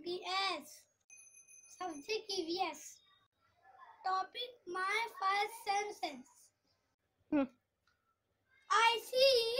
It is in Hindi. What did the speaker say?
MBS subject EVS topic my first senses I see